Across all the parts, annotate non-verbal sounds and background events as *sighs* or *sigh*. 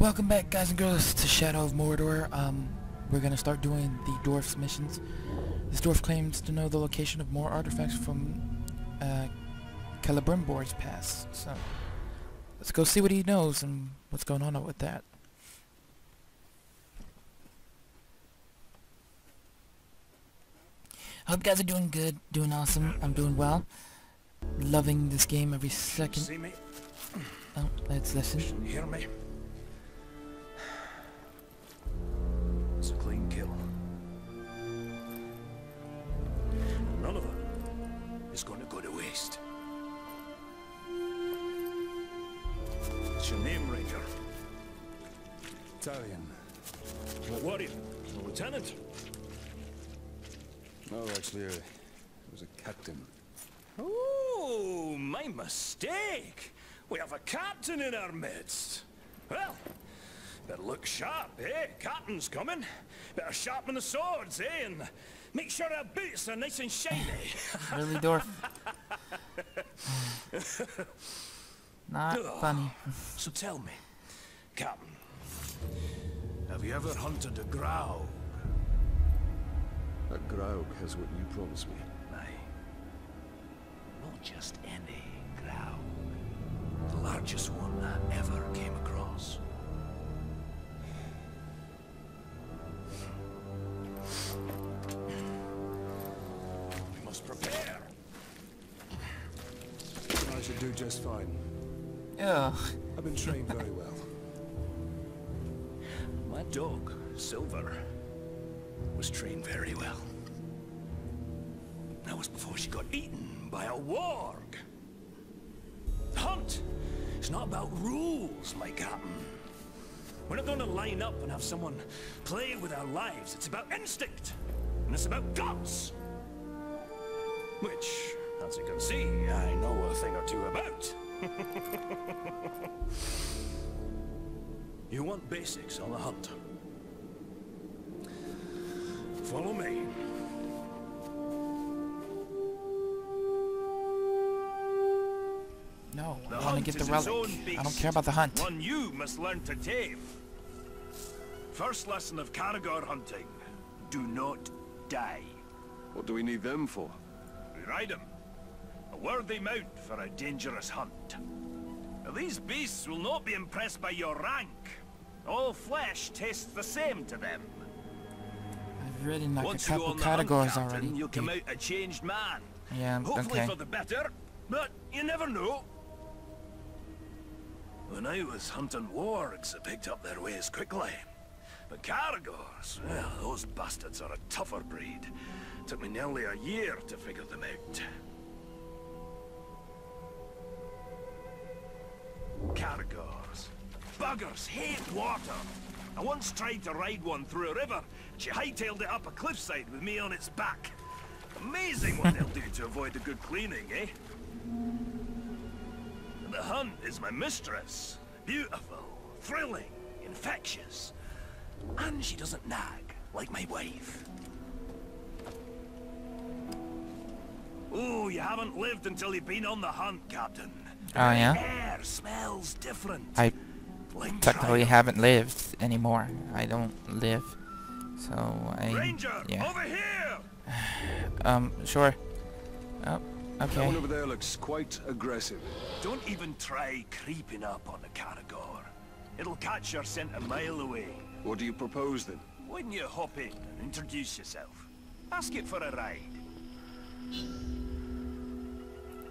Welcome back guys and girls to Shadow of Mordor. Um, we're gonna start doing the dwarf's missions. This dwarf claims to know the location of more artifacts from uh, Celebrimbor's past. So let's go see what he knows and what's going on with that. I Hope you guys are doing good, doing awesome. I'm doing well. Loving this game every second. See me? Oh, let's listen. Hear me? It's a clean kill. None of it is going to go to waste. What's your name, Ranger? Talion. What warrior? A lieutenant? No, actually, uh, it was a captain. Oh, my mistake. We have a captain in our midst. Well, better look sharp, eh? Captain's coming. Better sharpen the swords, eh? And make sure our boots are nice and shiny. *laughs* Really, Dorf? Not funny. so tell me, Captain, have you ever hunted a Graug? A Graug has what you promised me. Aye. Not just any Graug. The largest one I ever came across. Ugh. I've been trained very well. My dog, Silver, was trained very well. That was before she got eaten by a warg. Hunt! It's not about rules, my captain. We're not going to line up and have someone play with our lives. It's about instinct. And it's about guts. Which, as you can see, I know a thing or two about. *laughs* you want basics on a hunt. Follow me. No, The I want to get the is relic. I don't care about the hunt. One you must learn to tame. First lesson of Caragor hunting. Do not die. What do we need them for? We ride him. A worthy mount for a dangerous hunt. These beasts will not be impressed by your rank. All flesh tastes the same to them. I've ridden like Once a couple hunt, categories Captain, already. you'll come out a changed man. Yeah, Hopefully okay. for the better, but you never know. When I was hunting wargs, I picked up their ways quickly. But Caragors, well, those bastards are a tougher breed. Took me nearly a year to figure them out. Caragors. Buggers hate water. I once tried to ride one through a river. She hightailed it up a cliffside with me on its back. Amazing what they'll do to avoid a good cleaning, eh? The hunt is my mistress. Beautiful, thrilling, infectious. And she doesn't nag, like my wife. Oh, you haven't lived until you've been on the hunt, Captain. Oh, yeah? Air smells different. I like technically triumph. haven't lived anymore. I don't live. So, I... Ranger, Yeah. over here! *sighs* Um, sure. Oh, That okay. one over there looks quite aggressive. Don't even try creeping up on the Caragor. It'll catch your scent a mile away. What do you propose then? Why don't you hop in and introduce yourself? Ask it for a ride.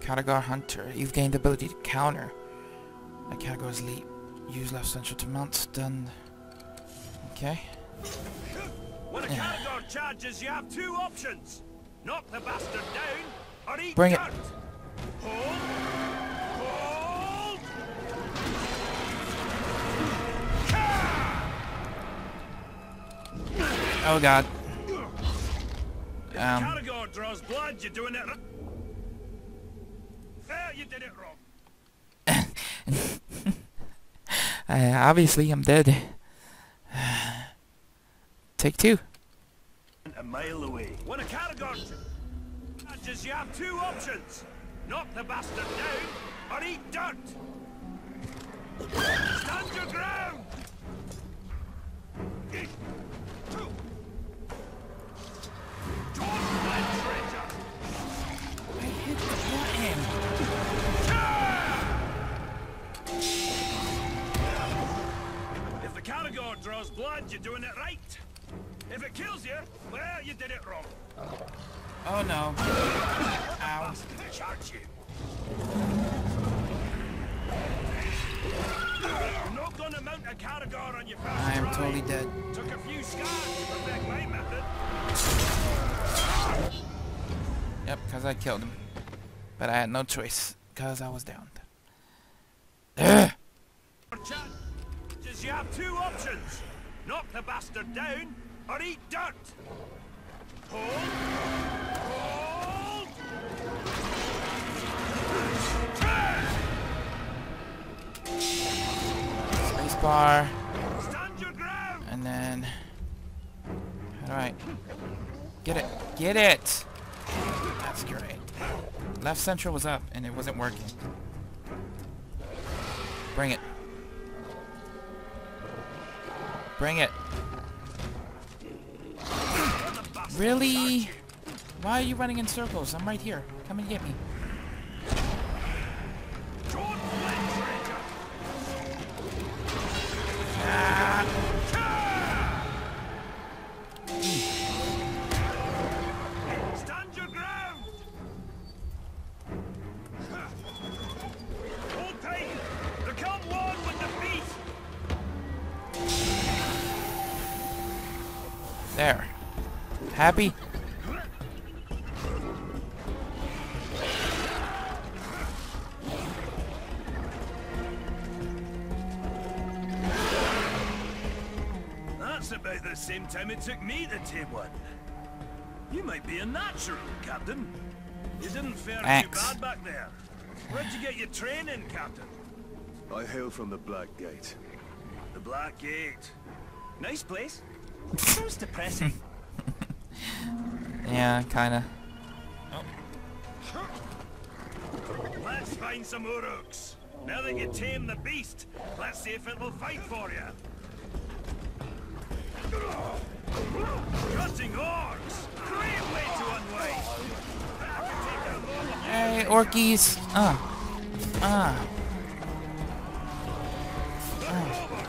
Katagar Hunter. You've gained the ability to counter. A Katagor's leap. Use left control to mount stun. Okay. When a Caragor charges, you have two options. Knock the bastard down, or eat Bring it. dirt. Hold. Hold. Oh god. Um. the Caragor draws blood, you did it wrong. I, *laughs* uh, obviously, I'm dead. *sighs* Take two. A mile away. When a Caragor charges, you have two options. Knock the bastard down, or eat dirt. Stand your ground! Eat. Two. Jordan. Blood, you're doing it right. If it kills you, well, you did it wrong. Oh no. Ow. Charge you. You're not gonna mount a Caragor on your first I am totally dead. Took a few scars to perfect my method. Yep, because I killed him. But I had no choice, because I was downed. Ugh. You have two options. Knock the bastard down, or eat dirt. Hold. Hold. Your ground. and then... Alright. Get it. Get it! That's great. Left control was up, and it wasn't working. Bring it. Bring it. Really? Why are you running in circles? I'm right here. Come and get me. Happy? That's about the same time it took me to take one. You might be a natural, Captain. You didn't fare too bad back there. Where'd you get your training, Captain? I hail from the Black Gate. The Black Gate. Nice place. Sounds depressing. *laughs* Yeah, kinda. Let's find some Uruks. Now that you tame the beast, let's see if it'll fight for you. Cutting orcs! Great way to unwind! That can take down more of. Hey, Orkies! Uh. Uh. Over!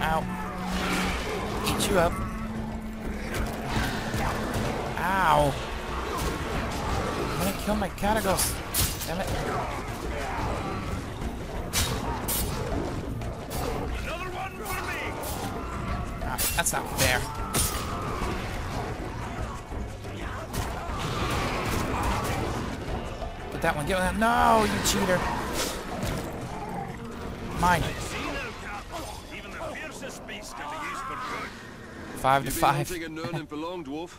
Ow. Eat you up. Ow. I'm gonna kill my Catagos. Damn it. Another one for me! Ah, that's not fair. Get that one, get that. No, you cheater. Mine. Five to You been five. hunting and for long, dwarf?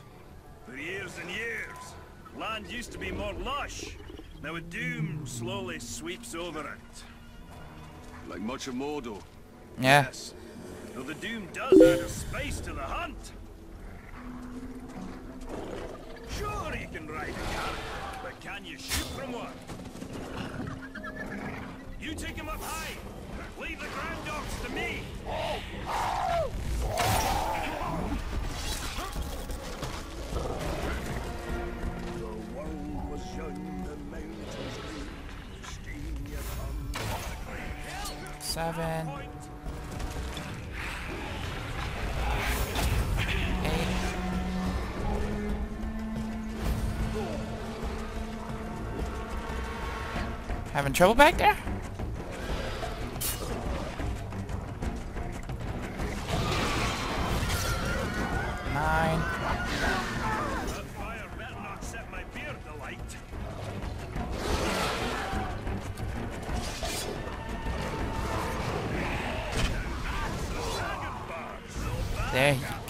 For years and years, land used to be more lush. Now a doom slowly sweeps over it. Like much of Mordor. Yeah. Yes. Though the doom does add a spice to the hunt. Sure you can ride a car, but can you shoot from one? You take him up high. Leave the ground dogs to me. The Seven. Eight. Having trouble back there?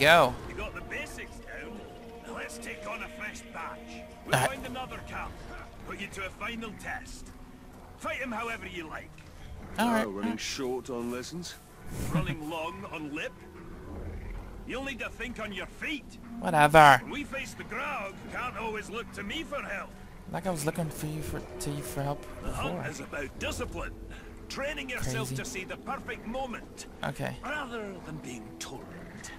Go. You got the basics down. Now let's take on a fresh batch. We'll Uh. find another camp. Put you to a final test. Fight him however you like. Alright. Oh, running short on lessons? Running long on lip. You'll need to think on your feet. Whatever. When we face the Graug, can't always look to me for help. Like I was looking for you for to you for help The hunt is about discipline. Training yourself Crazy. to see the perfect moment, Okay. rather than being told.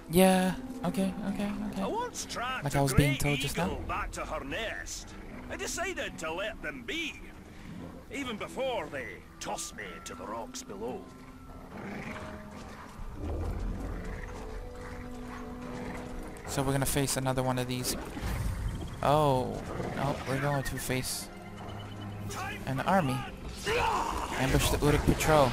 Yeah. Okay. Okay. I Okay. once tracked Like I was being told just now? back to her nest. I decided to let them be. even before they toss me to the rocks below. So we're gonna face another one of these. Oh, no, we're going to face an army. Ambush the Uruk patrol.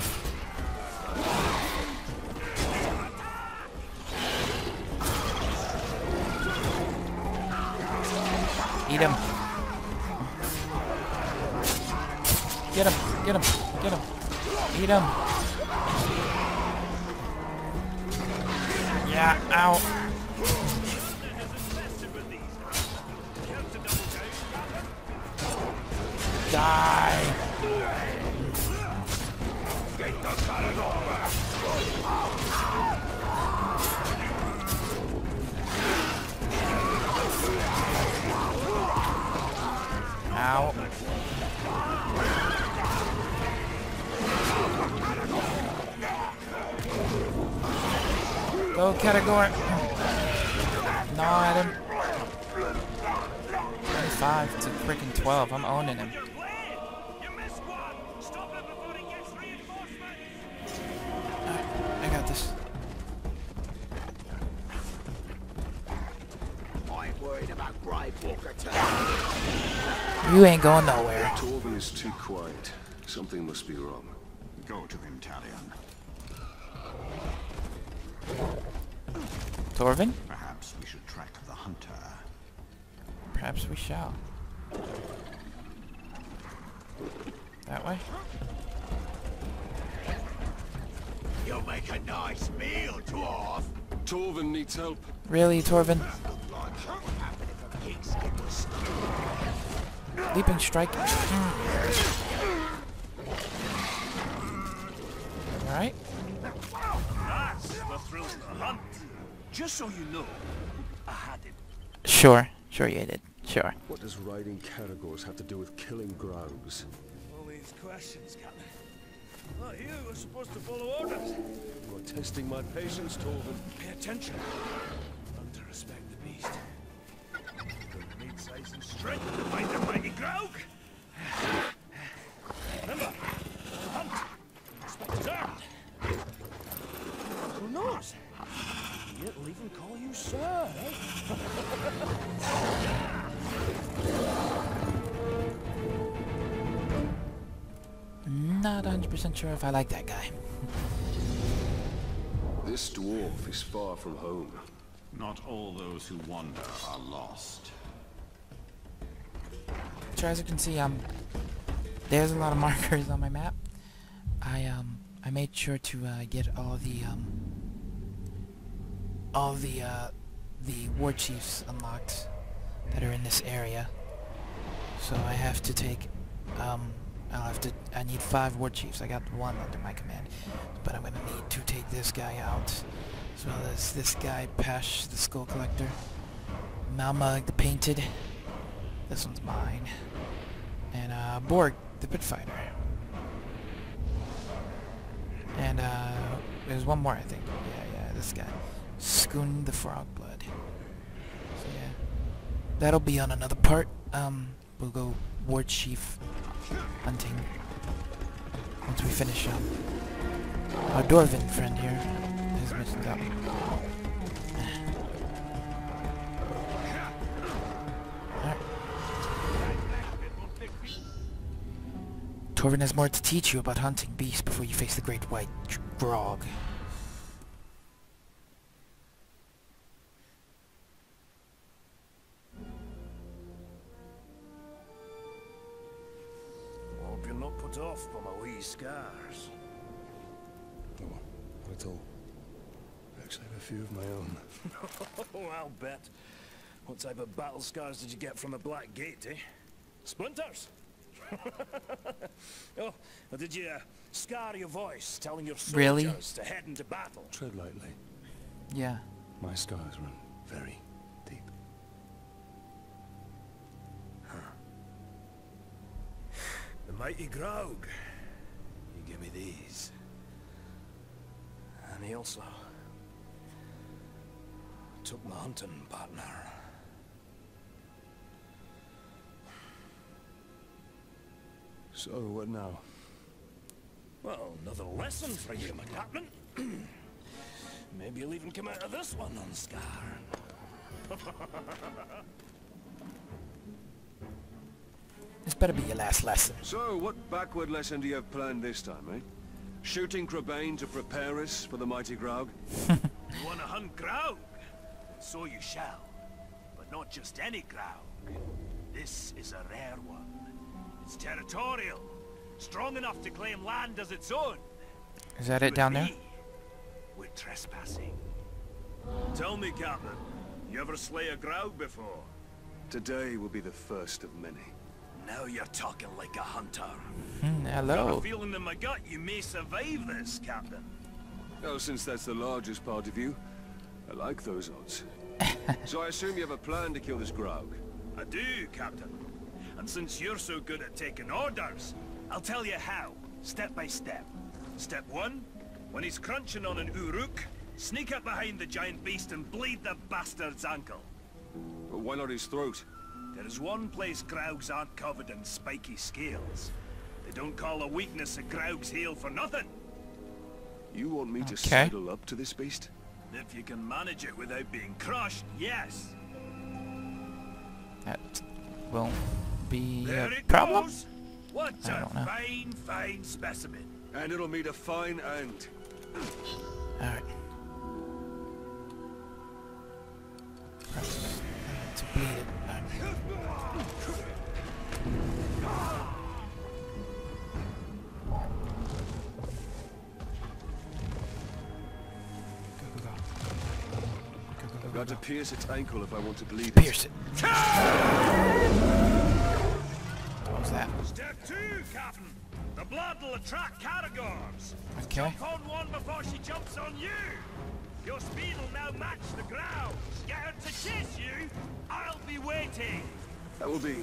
Eat him. Get him, get him, get him. Eat him. Yeah, ow. Die. Ow. Go, Katagor. Not him. 25 to freaking 12. I'm owning him. You ain't going nowhere. Torvin is too quiet. Something must be wrong. Go to him, Talion. Torvin? Perhaps we should track the hunter. Perhaps we shall. That way? You'll make a nice meal, dwarf. Torvin needs help. Really, Torvin? Like what happened if a pigskin was Leaping strike. Alright. That's the thrill of the hunt. Just so you know, I had it. Sure. Sure you did. Sure. What does riding Caragors have to do with killing Graugs? All these questions, Captain. Not you were supposed to follow orders. You're testing my patience, Torvin. Pay attention. Learn to respect the beast. Strength to fight the mighty Graug. Remember, hunt. Respect is earned. Who knows? He'll even call you sir, eh? Not 100% sure if I like that guy. This dwarf is far from home. Not all those who wander are lost. So as you can see, um, there's a lot of *laughs* markers on my map. I um, I made sure to uh, get all the um, all the uh, the war chiefs unlocked that are in this area. So I have to take um, I'll have to I need five war chiefs. I got one under my command, but I'm gonna need to take this guy out, as well as this guy Pash the Skull Collector, Malma the Painted. This one's mine. And uh, Borg, the pit fighter. And uh, there's one more, I think. Yeah, yeah, this guy. Skoon the Frog Blood. So yeah, that'll be on another part. Um, we'll go War Chief hunting once we finish up. our Dwarven friend here. His mission's up. Torvin has more to teach you about hunting beasts before you face the great white Dr- Graug. Hope you're not put off by my wee scars. No, not at all. Actually, I have a few of my own. *laughs* Oh, I'll bet. What type of battle scars did you get from the Black Gate, eh? Splinters? *laughs* oh, did you uh, scar your voice telling your soldiers Really? to head into battle? Tread lightly. Yeah. My scars run very deep. The mighty Graug. He gave me these. And he also took my hunting partner. So, what now? Well, another lesson for you, my captain. *clears throat* Maybe you'll even come out of this one unscarred. *laughs* This better be your last lesson. So, what backward lesson do you have planned this time, eh? Shooting Crebain to prepare us for the mighty Graug? *laughs* You want to hunt Graug? So you shall. But not just any Graug. This is a rare one. It's territorial. Strong enough to claim land as its own. Is that it down there? We, We're trespassing. Tell me, Captain. You ever slay a Graug before? Today will be the first of many. Now you're talking like a hunter. Hmm, Got hello. a feeling in my gut you may survive this, Captain. Oh, since that's the largest part of you, I like those odds. *laughs* so I assume you have a plan to kill this Graug? I do, Captain. And since you're so good at taking orders, I'll tell you how, step by step. Step one, when he's crunching on an Uruk, sneak up behind the giant beast and bleed the bastard's ankle. But why not his throat? There is one place Graugs aren't covered in spiky scales. They don't call a weakness a Graug's heel for nothing. You want me to saddle up to this beast? If you can manage it without being crushed, yes. That won't be There a it problem. goes. What I a don't know. fine, fine specimen. And it'll meet a fine end. Alright. To bleed it. Got to pierce its ankle if I want to bleed it. Pierce it. What that? Step two, Captain. The blood will attract Caragors. Okay. Jump on one before she jumps on you. Your speed will now match the ground. Get her to chase you. I'll be waiting. That will be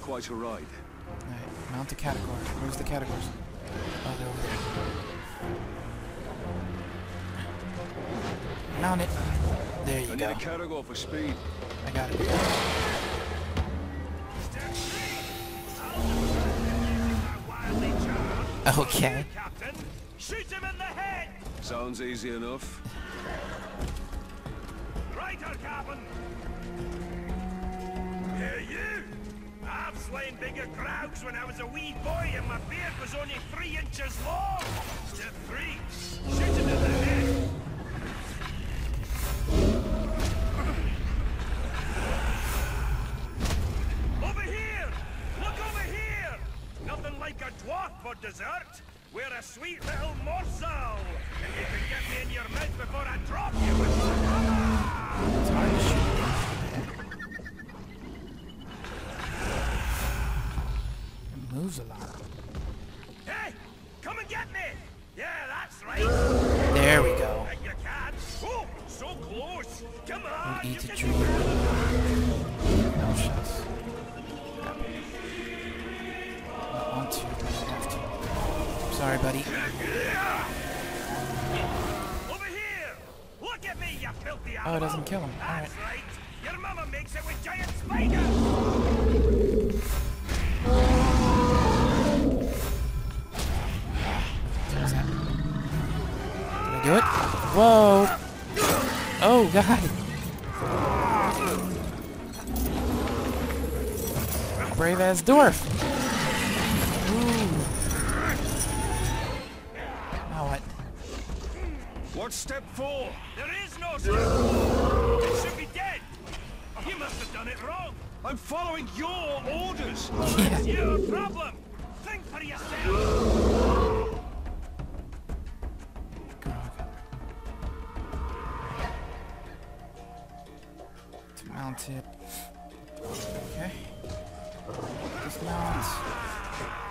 quite a ride. Alright, mount the category. Where's the categories? Oh, they're over there. Mount it. There I you need go. a Caragor for speed. I got it. Okay. Captain, shoot him in the head. Sounds easy enough. Right, her Captain. Hey, you. I've slain bigger Graugs when I was a wee boy and my beard was only three inches long. Step three. Shoot him in the head. Dwarf for dessert. We're a sweet little morsel. And you can get me in your mouth before I drop you with my. It moves a lot. Oh, it doesn't kill him. Alright. Your mama makes it with giant spiders. Do it? Whoa! Oh, God! Brave ass dwarf! Ooh. Now what? What's step four? No step. It should be dead. You must have done it wrong. I'm following your orders. Yeah. It's your problem. Think for yourself. To mount it. Okay. Dismount.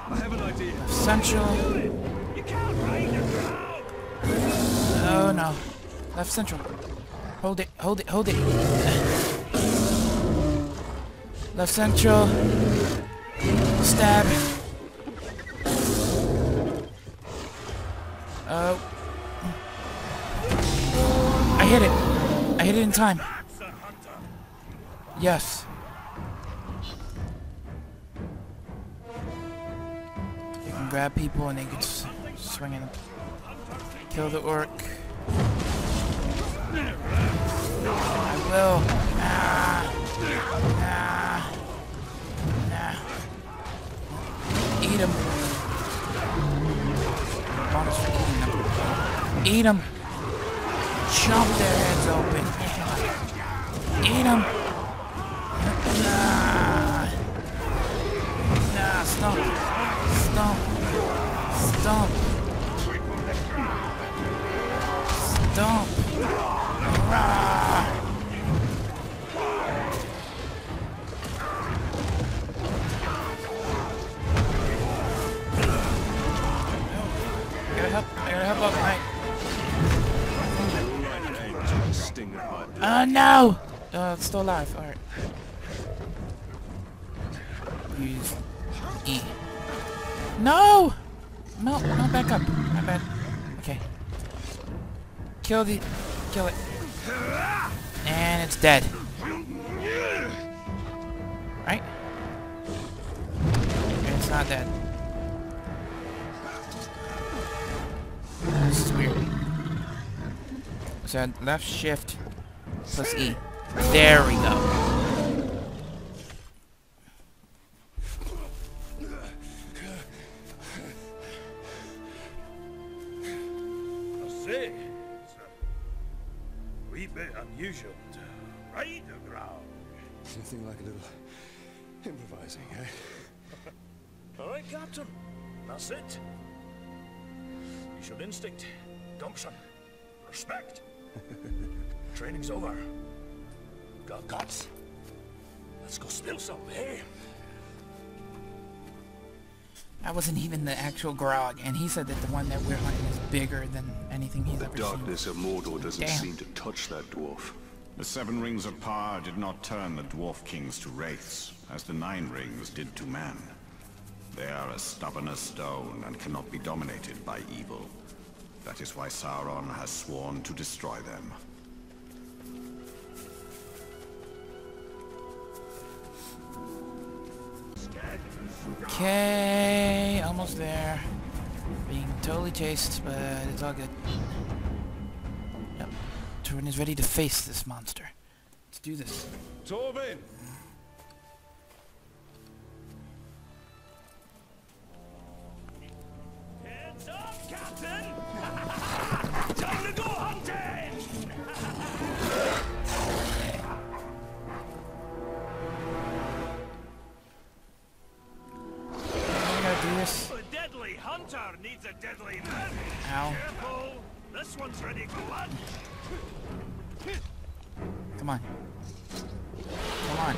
I have an idea. Central. You can't ride a Graug. Oh no. Left control. Hold it, hold it, hold it. Left control. Stab. Oh. I hit it. I hit it in time. Yes. a can grab people and they can swing and Kill the orc. Will. Eat him. Eat them. Chop their heads open. Eat them. Nah. Nah, stomp. Stomp. Stomp. Stomp. Rah. Oh no! Uh, it's still alive. Alright. Use E. No! No, no, back up. My bad. Okay. Kill the... Kill it. And it's dead. Right? It's not dead. This is weird. So left shift plus E. There we go. Training's over. Got guts. Let's go spill some, eh? That wasn't even the actual grog, and he said that the one that we're hunting is bigger than anything he's The ever seen. The darkness of Mordor doesn't Damn. seem to touch that dwarf. The Seven Rings of Power did not turn the Dwarf Kings to wraiths, as the Nine Rings did to man. They are as stubborn as stone and cannot be dominated by evil. That is why Sauron has sworn to destroy them. Okay, almost there. Being totally chased, but it's all good. Yep. Turin is ready to face this monster. Let's do this. Torvin! On.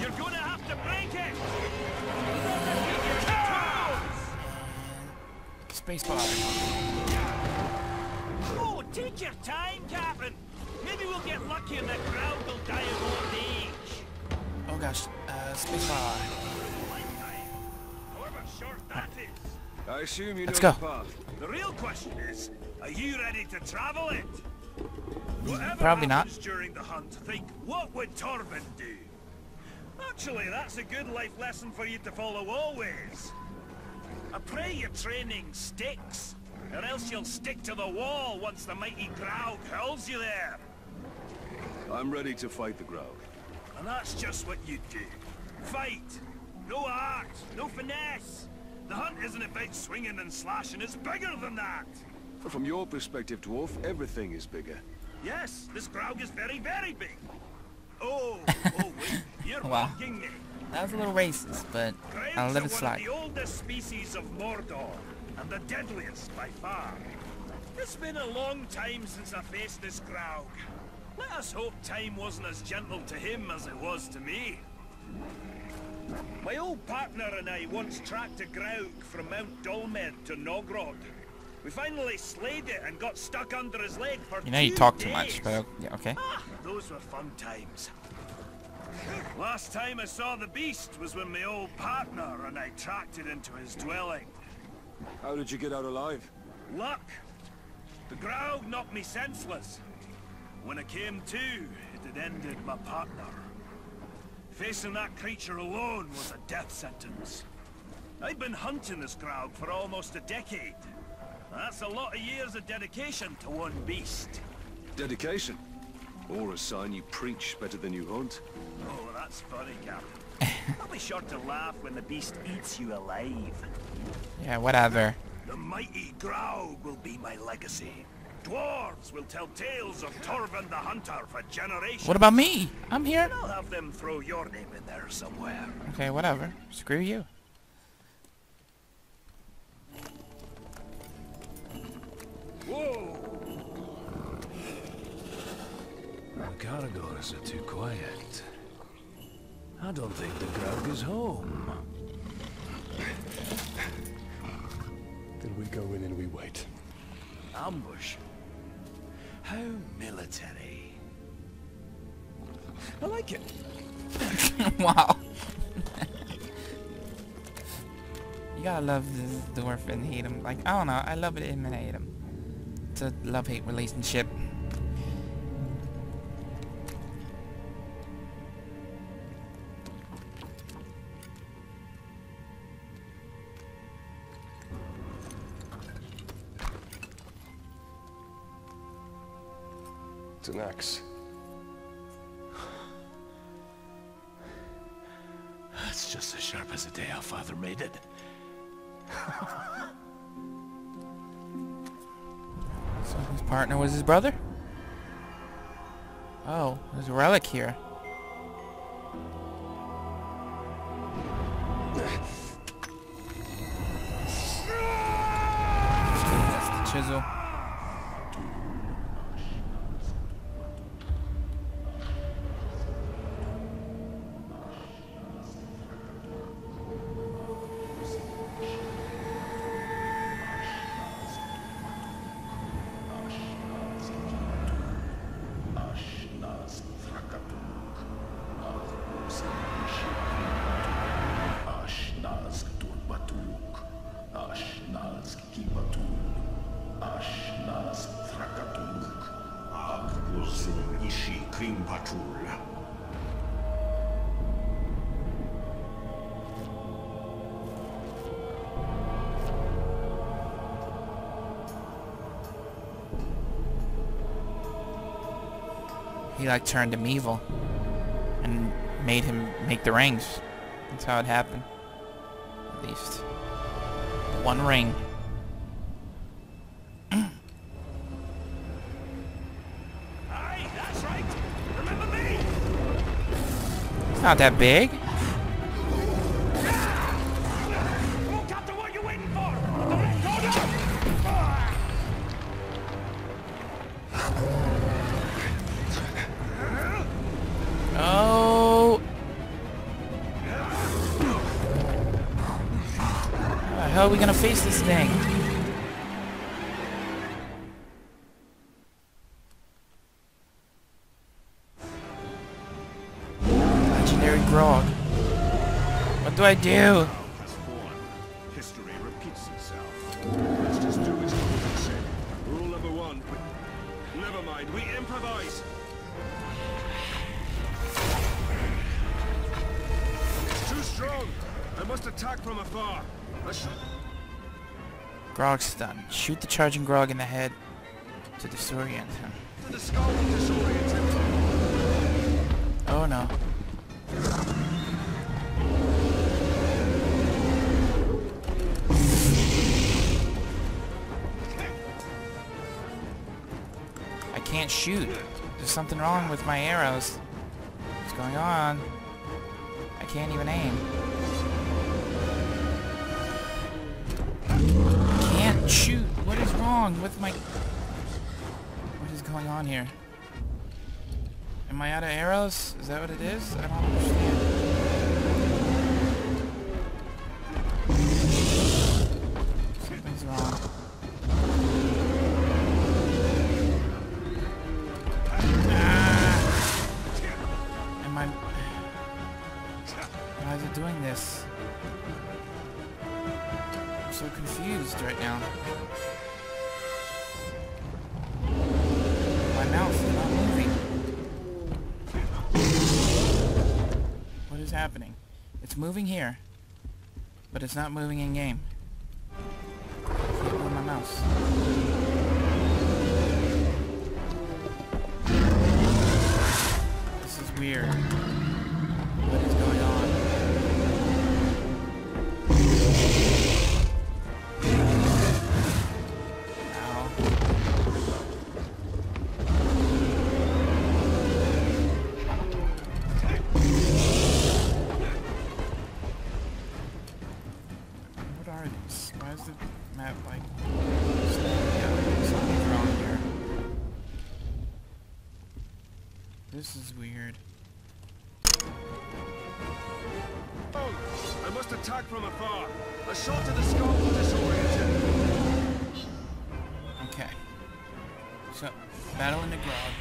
You're gonna have to break it! Spacebar. Oh, take your time, Captain. Maybe we'll get lucky and the Graug will die of old age. Oh gosh. Uh, spacebar. Lifetime. However short that is. I assume you Let's know go. the path. The real question is, are you ready to travel it? Whatever Probably not. during the hunt, think, what would Torvin do? Actually, that's a good life lesson for you to follow always. I pray your training sticks, or else you'll stick to the wall once the mighty Graug hurls you there. I'm ready to fight the Graug. And that's just what you do. Fight. No art, no finesse. The hunt isn't about swinging and slashing, it's bigger than that. From your perspective, dwarf, everything is bigger. Yes, this Graug is very, very big. Oh, oh wait, you're Wow. mocking me. That was a little racist, but Graugs I'll let it one slide. of the oldest species of Mordor, and the deadliest by far. It's been a long time since I faced this Graug. Let us hope time wasn't as gentle to him as it was to me. My old partner and I once tracked a Graug from Mount Dolmed to Nogrod. We finally slayed it and got stuck under his leg for You know you two talk too much, but yeah, okay. Ah, those were fun times. Last time I saw the beast was when my old partner and I tracked it into his dwelling. How did you get out alive? Luck! The Graug knocked me senseless. When I came to, it had ended my partner. Facing that creature alone was a death sentence. I'd been hunting this Graug for almost a decade. That's a lot of years of dedication to one beast. Dedication. Or a sign you preach better than you hunt. Oh, that's funny, Captain. *laughs* I'll be sure to laugh when the beast eats you alive. Yeah, whatever. The mighty Graug will be my legacy. Dwarves will tell tales of Torvin the Hunter for generations. What about me? I'm here. And I'll have them throw your name in there somewhere. Okay, whatever. Screw you. Whoa! The Caragors are too quiet. I don't think the Graug is home. Then we go in and we wait. Ambush. How military. I like it. *laughs* wow. you gotta love this dwarf and hate him. Like, I don't know. I love it and I hate him. It's a love-hate relationship. It's an. Brother? Oh, there's a relic here. That's the chisel. He like turned him evil and made him make the rings. That's how it happened. At least. One ring. Aye, that's *clears throat* right. Remember me? It's not that big. Do I do? History repeats itself. Let's just do as said. Rule number one. Never mind, we improvise. It's too strong. I must attack from afar. I sh- Grog stun. Shoot the charging Grog in the head to disorient him. the skull will disorient him. Oh no. Can't shoot. There's something wrong with my arrows. What's going on? I can't even aim. Can't shoot. What is wrong with my... What is going on here? Am I out of arrows? Is that what it is? I don't understand. so confused right now. My mouse is not moving. What is happening? It's moving here, but it's not moving in-game. my mouse. This is weird. from afar. A shot to the skull will disorient him. Okay. So, battle in the Graug.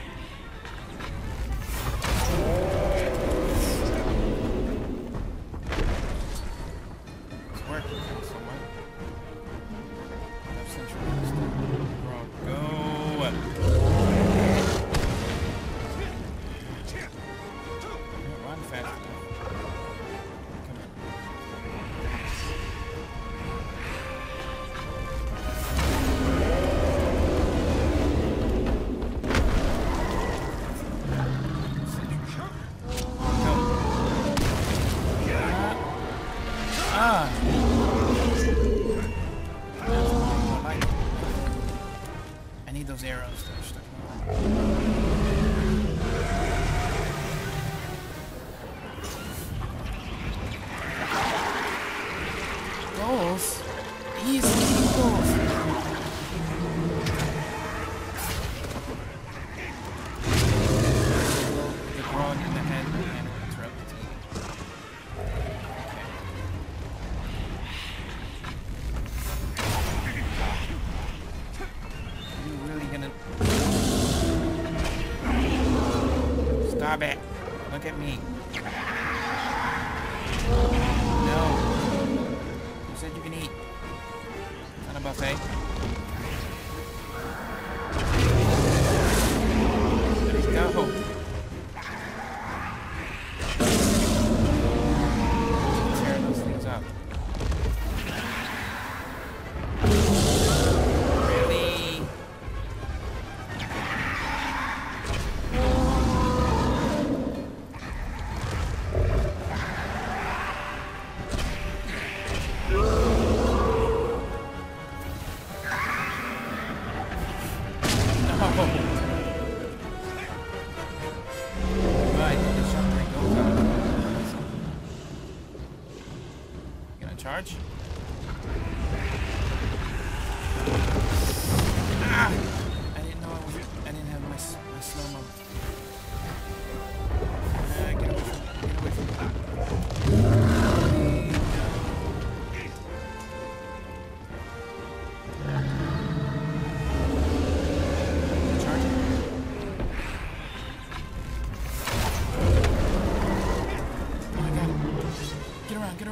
ません。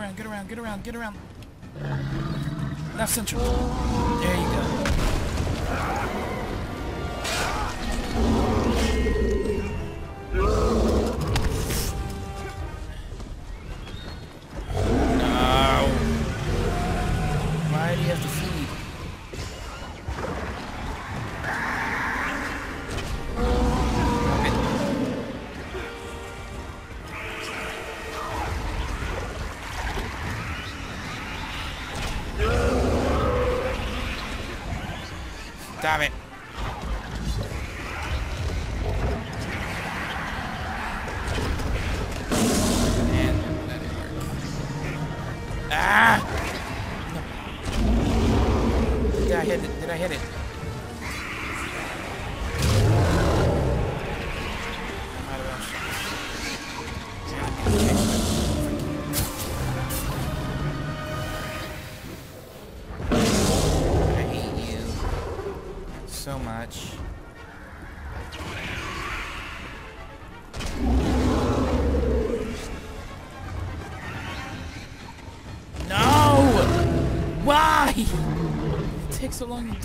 around, get around, get around, get around. Left control. There you go.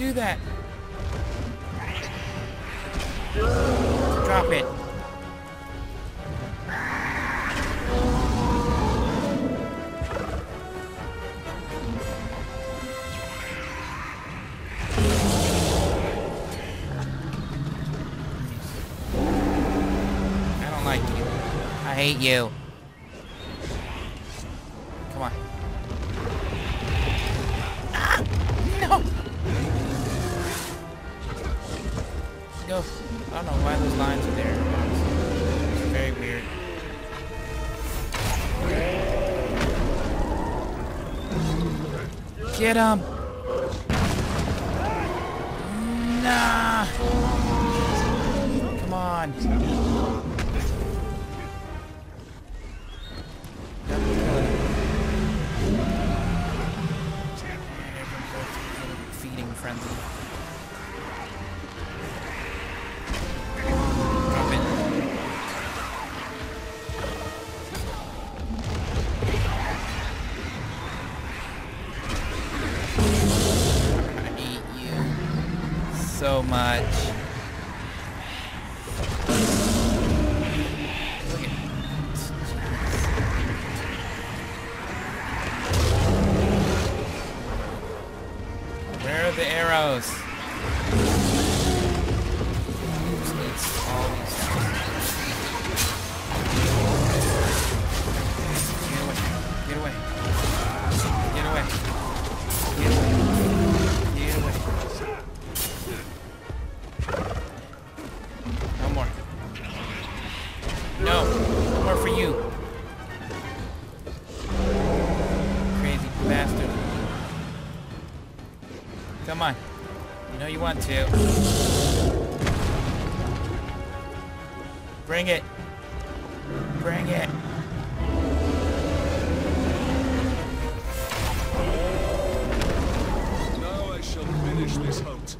do that. Drop it. I. I hate you. Are want to. Bring it. Bring it. Now I shall finish this hunt.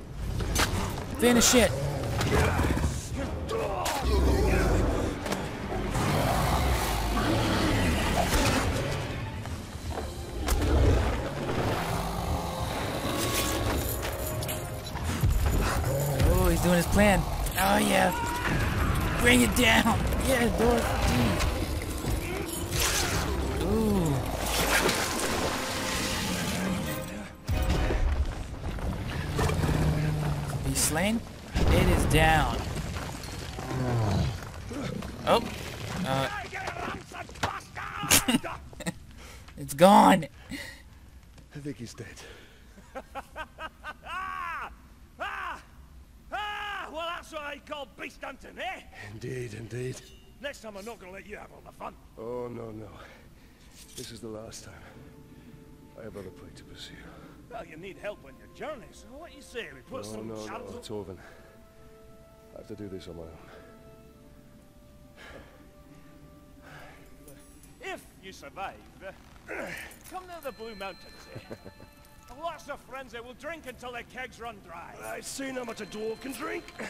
Finish it. He's slain? It is down. Oh. Uh. *laughs* it's gone. I think he's dead. Ah! Ah! Ah! Well, that's what I call beast hunting, eh? Indeed, indeed. Next time I'm not gonna let you have all the fun. Oh, no, no. This is the last time. I have other prey to pursue. Well, you need help on your journey, so what do you say? We put No, some no, no, shadows... Torvin. I have to do this on my own. If you survive, uh, come to the Blue Mountains, eh? *laughs* Lots of friends that will drink until their kegs run dry. I've seen how much a dwarf can drink. *laughs*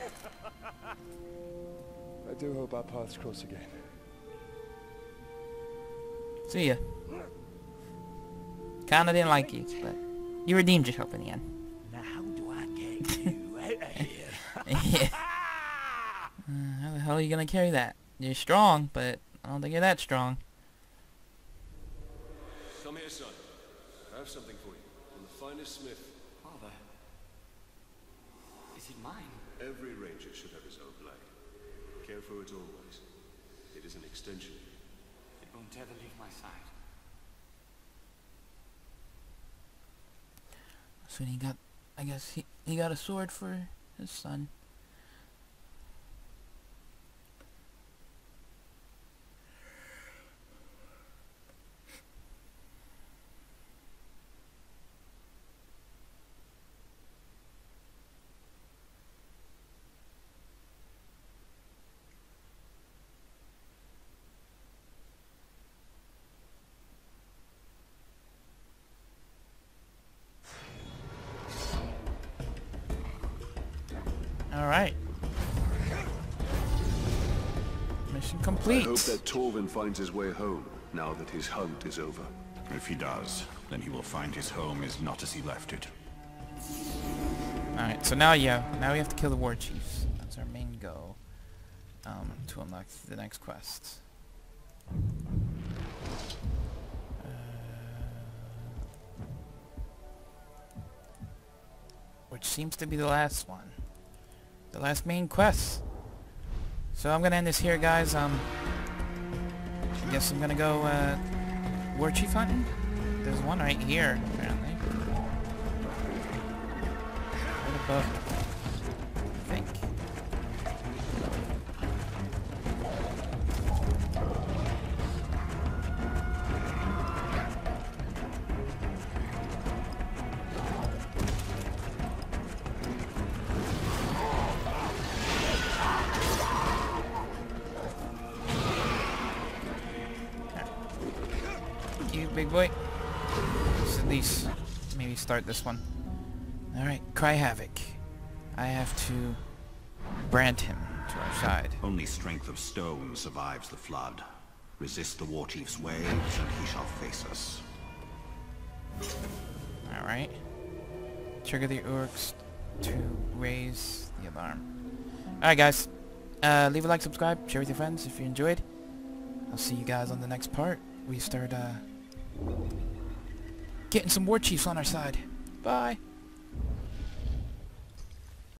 I do hope our paths cross again. See ya. Kinda didn't like you, but you redeemed yourself in the end. Now, how do I get you out of here? *laughs* yeah. Uh, how the hell are you gonna carry that? You're strong, but I don't think you're that strong. Come here, son. I have something for you. I'm the finest smith. Father, is it mine? Every ranger should have his own blade. Care for it always. It is an extension. It won't ever leave my side. So he got, I guess he he got a sword for his son. That Torvin finds his way home, now that his hunt is over. If he does, then he will find his home is not as he left it. Alright, so now, yeah, now we have to kill the war chiefs. That's our main goal. Um, to unlock the next quest. Uh, which seems to be the last one. The last main quest. So I'm gonna end this here, guys. Um, guess I'm gonna go uh, war chief hunting. There's one right here, apparently. Right above start this one. Alright, Cry Havoc. I have to brand him to our side. Only strength of stone survives the flood. Resist the war chief's waves, and he shall face us. Alright. Trigger the orcs to raise the alarm. Alright guys. Uh, leave a like, subscribe, share with your friends if you enjoyed. I'll see you guys on the next part. We start uh, getting some war chiefs on our side. Bye.